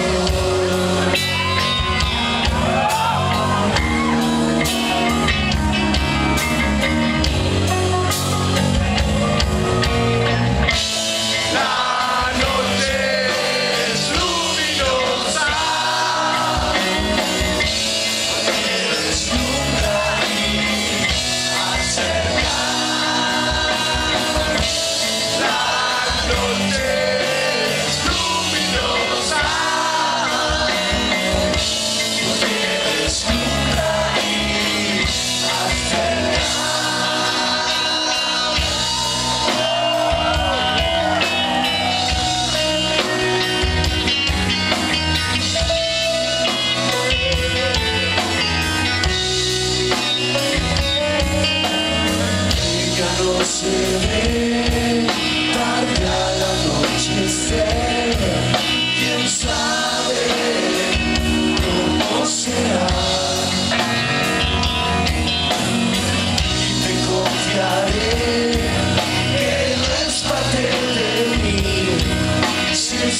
Oh. Cuando se ve tarde al anochecer, quién sabe cómo será. Y te confiaré que no es parte de mí, si es